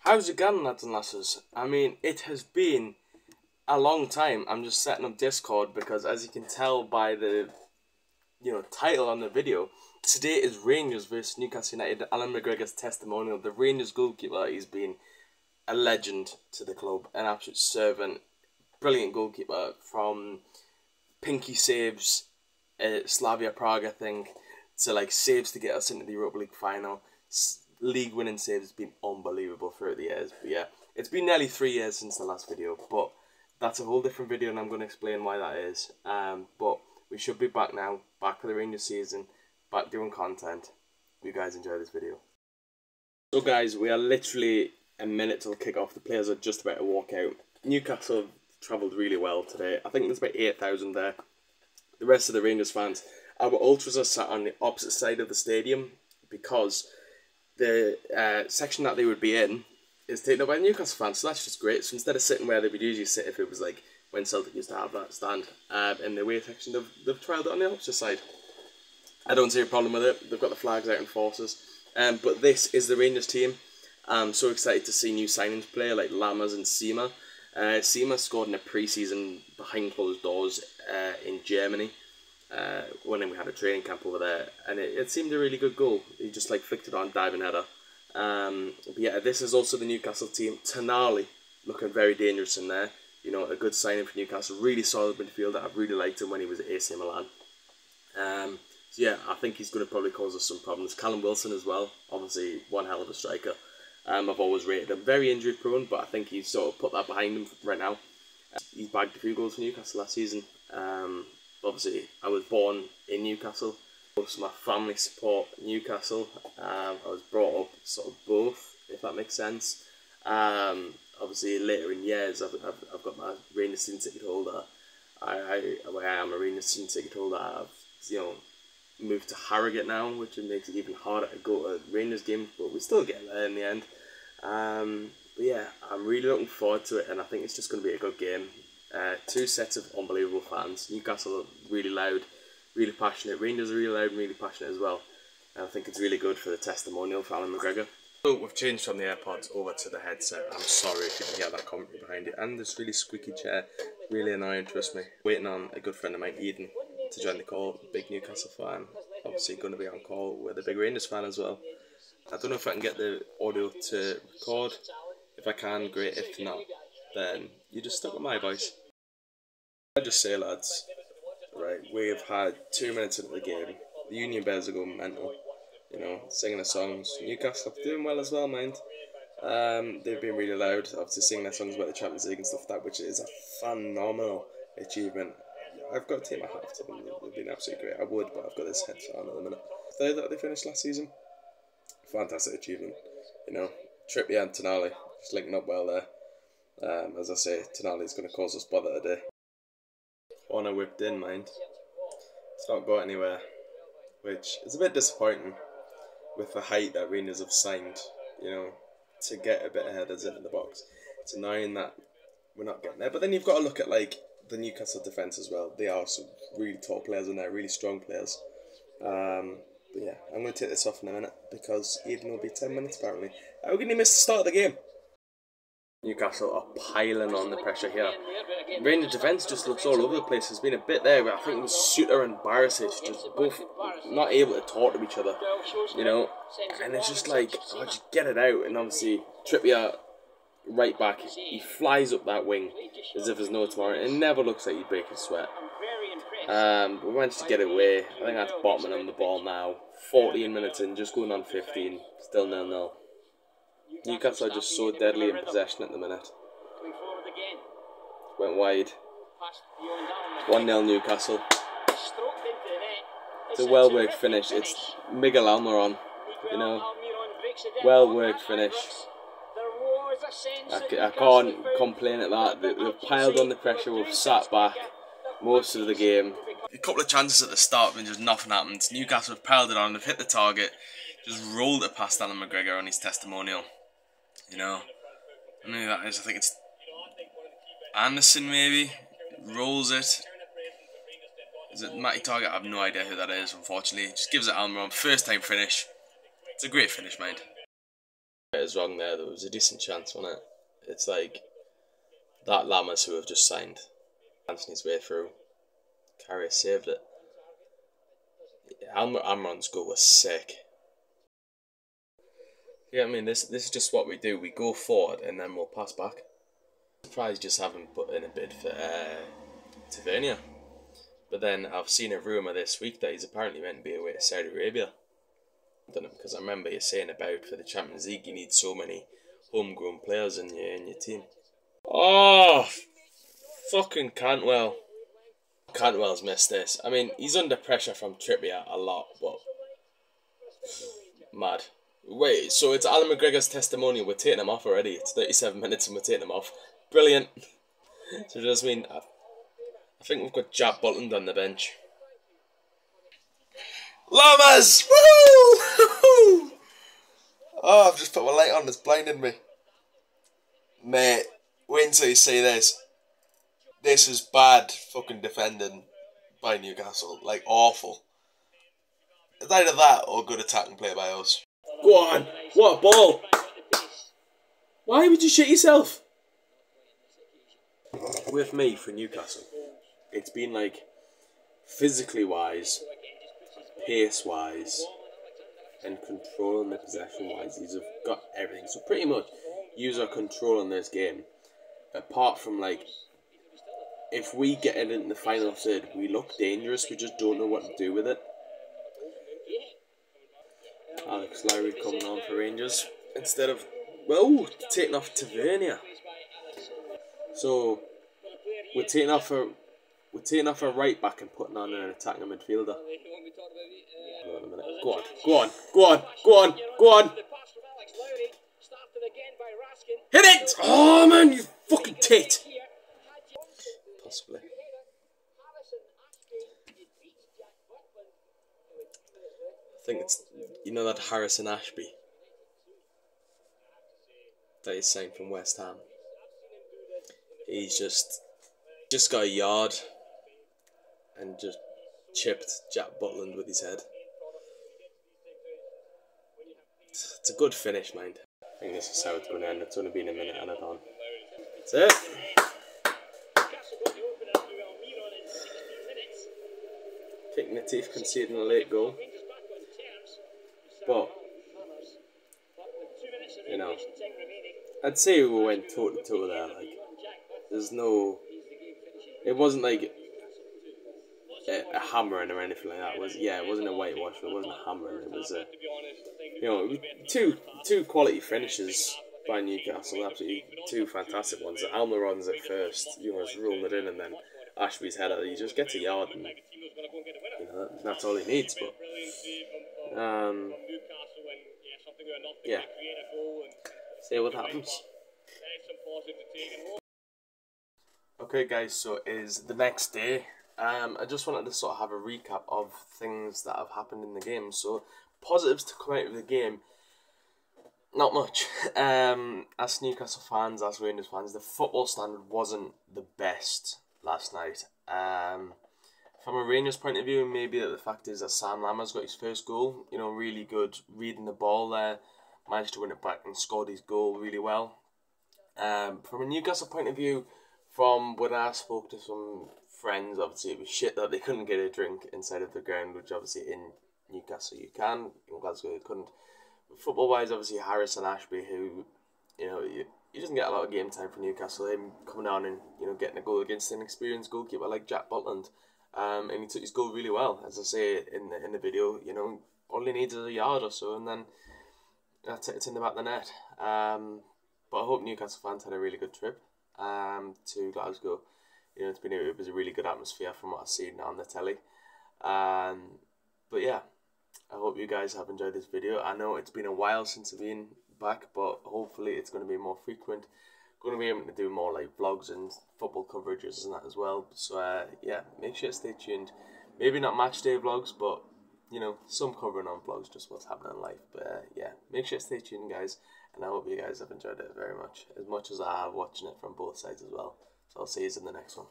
How's it going, lads and lasses? I mean, it has been a long time. I'm just setting up Discord because, as you can tell by the, you know, title on the video, today is Rangers versus Newcastle United. Allan McGregor's testimonial. The Rangers goalkeeper, he's been a legend to the club, an absolute servant, brilliant goalkeeper from pinky saves, uh, Slavia Prague, I think, to like saves to get us into the Europa League final league winning saves has been unbelievable throughout the years. But yeah, it's been nearly three years since the last video, but that's a whole different video and I'm going to explain why that is. Um, but we should be back now, back for the Rangers season, back doing content. you guys enjoy this video. So guys, we are literally a minute till kick off. The players are just about to walk out. Newcastle travelled really well today. I think there's about 8,000 there. The rest of the Rangers fans, our ultras are sat on the opposite side of the stadium because the uh, section that they would be in is taken up by Newcastle fans, so that's just great. So instead of sitting where they would usually sit if it was like when Celtic used to have that stand um, in the away section, they've, they've trialled it on the opposite side. I don't see a problem with it. They've got the flags out in forces. Um, but this is the Rangers team. I'm so excited to see new signings play like Lammers and Sima. Uh, Sima scored in a pre-season behind closed doors uh, in Germany uh, when we had a training camp over there, and it, it seemed a really good goal. He just like flicked it on, diving header. Um, but yeah, this is also the Newcastle team. Tonali looking very dangerous in there. You know, a good signing for Newcastle. Really solid midfielder. I really liked him when he was at AC Milan. Um, so yeah, I think he's going to probably cause us some problems. Callum Wilson as well. Obviously, one hell of a striker. Um, I've always rated him. Very injury prone, but I think he's sort of put that behind him right now. He's bagged a few goals for Newcastle last season. Um, obviously I was born in Newcastle. Most my family support Newcastle. Um, I was brought up sort of both, if that makes sense. Um, obviously later in years, I've, I've, I've got my Rangers season ticket holder. I, I, I am a Rangers season ticket holder. I've you know moved to Harrogate now, which makes it even harder to go to Rangers games, but we still get there in the end. Um, but yeah, I'm really looking forward to it, and I think it's just going to be a good game. Uh, two sets of unbelievable fans. Newcastle are really loud, really passionate. Rangers are really loud and really passionate as well. And I think it's really good for the testimonial for Allan McGregor. So we've changed from the AirPods over to the headset. I'm sorry if you can hear that commentary behind it. And this really squeaky chair, really annoying, trust me. Waiting on a good friend of mine, Eden, to join the call. Big Newcastle fan. Obviously going to be on call with a big Rangers fan as well. I don't know if I can get the audio to record. If I can, great. If not, then you just stuck with my voice. I just say, lads, right, we've had two minutes into the game. The Union Bears are going mental, you know, singing the songs. Newcastle are doing well as well, mind. Um, they've been really loud, obviously singing their songs about the Champions League and stuff like that, which is a phenomenal achievement. I've got to take my hat off to them. They've been absolutely great. I would, but I've got this headset on at the minute. Third that they finished last season, fantastic achievement. You know, Trippier and Tonali just linking up well there. Um, as I say, Tonali's going to cause us bother today. Horner whipped in, mind. It's not got anywhere, which is a bit disappointing with the height that Rangers have signed, you know, to get a bit ahead of it in the box. It's annoying that we're not getting there. But then you've got to look at, like, the Newcastle defence as well. They are some really top players in there, really strong players. Um, but yeah, I'm going to take this off in a minute because Eden will be 10 minutes apparently. How can you miss the start of the game? Newcastle are piling on the pressure here. Rangers defence just looks all over the place. There's been a bit there, but I think it was Souttar and Barisic just both not able to talk to each other, you know. And it's just like, oh, just get it out. And obviously, Trippier, right back, he flies up that wing as if there's no tomorrow. It never looks like he's breaking sweat. Um, we managed to get away. I think that's Botman on the ball now. 14 minutes in, just going on 15, still nil nil. Newcastle are just so deadly in possession at the minute. Went wide. 1 0 Newcastle. It's a well worked finish. It's Miguel Almiron, you know. Well worked finish. I, can't complain at that. They've piled on the pressure, we've sat back most of the game. A couple of chances at the start, but just nothing happened. Newcastle have piled it on, they've hit the target, just rolled it past Allan McGregor on his testimonial. You know, I mean that is. I think it's Anderson maybe rolls it. Is it Matty Targett? I have no idea who that is. Unfortunately, just gives it Almiron. First time finish. It's a great finish, mind. It was wrong there. There was a decent chance, wasn't it? It's like that Lammers who have just signed, his way through. Karius saved it. Almiron's goal was sick. Yeah, I mean this this is just what we do. We go forward and then we'll pass back. Surprised just haven't put in a bid for uh, Tavernier. But then I've seen a rumour this week that he's apparently meant to be away to Saudi Arabia. I don't know because I remember you saying about for the Champions League you need so many homegrown players in your in your team. Oh, fucking Cantwell. Cantwell's missed this. I mean, he's under pressure from Trippier a lot, but mad. Wait, so it's Allan McGregor's testimonial. We're taking him off already. It's 37 minutes and we're taking him off. Brilliant. so does mean I, I think we've got Jack Butland on the bench. Lammers! Woohoo! Oh, I've just put my light on. It's blinding me. Mate, wait until you see this. This is bad fucking defending by Newcastle. Like, awful. It's either that or good attacking play by us. Go on. What a ball. Why would you shit yourself? With me for Newcastle, it's been like physically wise, pace wise, and controlling the possession wise. These have got everything. So pretty much, use our control in this game. Apart from like, if we get it in the final third, we look dangerous. We just don't know what to do with it. Alex Lowry coming on for Rangers instead of well taking off Tavernier. So we're taking off a we're taking off a right back and putting on an attacking midfielder. Hold on. Go on, go on, go on, go on, go on. Hit it! Oh man, you fucking tit! Possibly. Think it's you know that Harrison Ashby that he's signed from West Ham. He's just just got a yard and just chipped Jack Butland with his head. It's a good finish, mind. I think this is how it's going to end. It's only been a minute and a half. That's it. Kicking the teeth, conceding a late goal. But, you know, I'd say we went toe to toe there. Like, there's no. It wasn't like a, a hammering or anything like that. It was yeah, it wasn't a whitewash. It wasn't a hammering. It was a, you know, two two quality finishes by Newcastle. Absolutely two fantastic ones. Almiron's at first, you know, just rolling it in, and then Ashby's header. He just gets a yard, and you know, that's all he needs. But um, yeah, see what happens. Okay, guys, so it is the next day. Um, I just wanted to sort of have a recap of things that have happened in the game. So, positives to come out of the game, not much. Um, as Newcastle fans, as Rangers fans, the football standard wasn't the best last night. Um, from a Rangers point of view, maybe that the fact is that Sam Lammers got his first goal. You know, really good reading the ball there, managed to win it back and scored his goal really well. Um, from a Newcastle point of view, from when I spoke to some friends, obviously it was shit that they couldn't get a drink inside of the ground, which obviously in Newcastle you can. In Glasgow you couldn't. Football wise, obviously Harrison Ashby, who you know you, he doesn't get a lot of game time for Newcastle. Him coming on and you know getting a goal against an experienced goalkeeper like Jack Butland, um, and he took his goal really well. As I say in the in the video, you know all he needs is a yard or so, and then that's it. It's in the back of the net. Um, but I hope Newcastle fans had a really good trip um, to Glasgow. You know, it's been it was a really good atmosphere from what I've seen on the telly. Um, but yeah, I hope you guys have enjoyed this video. I know it's been a while since I've been back, but hopefully it's going to be more frequent. Going to be able to do more like vlogs and football coverages and that as well. So uh, yeah, make sure to stay tuned. Maybe not match day vlogs, but you know some covering on vlogs, just what's happening in life. But uh, yeah, make sure to stay tuned, guys. And I hope you guys have enjoyed it very much, as much as I have watching it from both sides as well. So I'll see you in the next one.